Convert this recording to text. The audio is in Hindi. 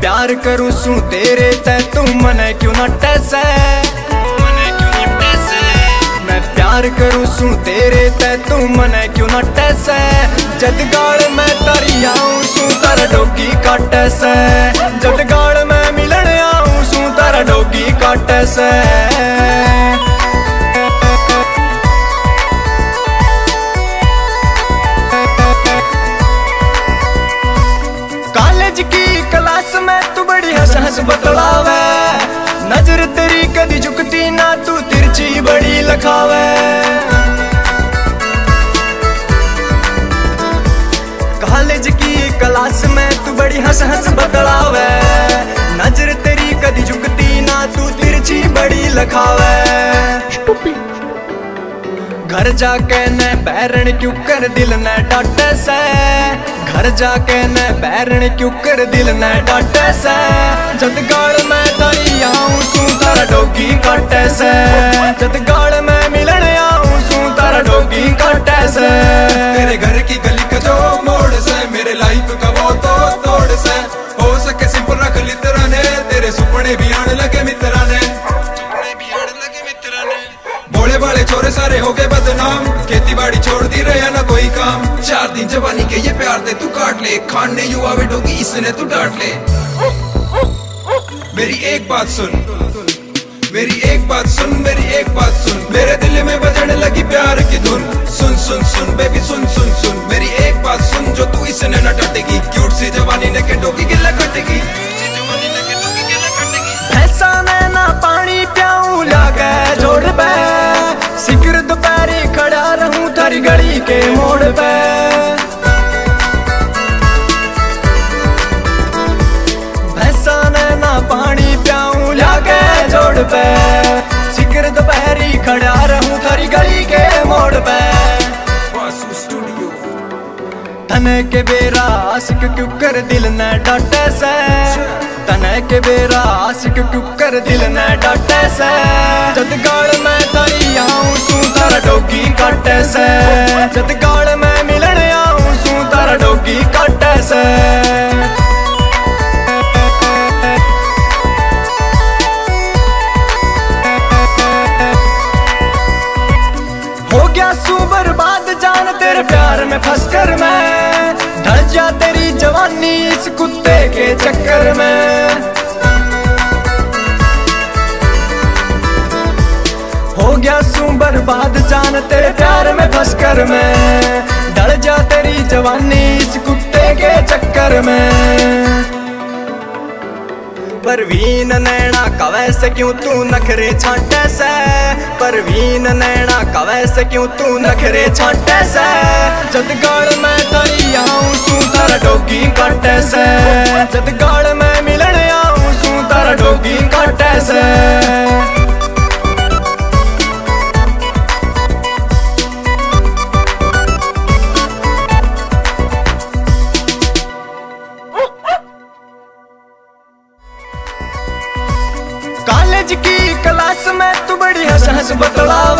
प्यार करूँ सू तेरे ते तू मने क्यों ना टैसे? मैं प्यार करूँ सू तेरे ते तू मने क्यों ना टैसे? जद गाल मैं तारी आऊँ सू तारा डोगी काट से जद गाल मैं मिलन आऊँ सू तारा डोगी काट से तू हंस बतलावे नज़र तेरी कदी झुकती ना, तू तिरछी बड़ी लखावे। घर जाके न बैरण क्यों कर दिल न डाटे से? घर जाके न बैरण क्यों कर दिल न डाटे से? जद गाल मैं तारी आऊँ सू तारा डोगी काटे से। जद छोरे सारे हो गए बदनाम। खेती बाड़ी छोड़ दी रहे ना कोई काम। चार दिन जवानी के ये प्यार दे तू काट ले। खान ने युवा बेटोगी इसने तू डांट ले। मेरी एक बात सुन। मेरी एक बात सुन, मेरी एक बात सुन। मेरे दिल में बजने लगी प्यार की धुन। सुन सुन सुन बेबी सुन सुन सुन। मेरी एक बात सुन, जो तू इसने न टटेगी क्यूट सी जवानी ने के डोगी तने के बेरा आशिक क्यों कर दिल न डाटे से तने के बेरा आशिक क्यों कर दिल न डाटे से जद गाल मैं तारी आऊँ सू तारा डोगी काटे से जद जान तेरे प्यार में फंस कर मैं, ढल जा तेरी जवानी इस कुत्ते के चक्कर में। हो गया सू बर्बाद, जान तेरे प्यार में फंस कर मैं, ढल जा तेरी जवानी इस कुत्ते के चक्कर में। परवीन नैना कवै से क्यों तू नखरे छाटे से? परवीन नैना कवै से क्यों तू नखरे छाटे से? जद गाल मैं तारी आऊँ सू तारा डोगी काटे से। जद गाल मैं मिलन आऊँ सू तारा डोगी काटे से। कॉलेज की क्लास में तू se bota lá